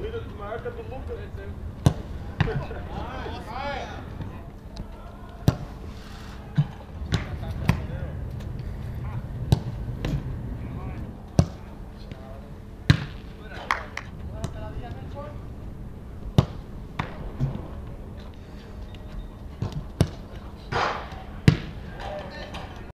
heel hidden te maken. De loppen.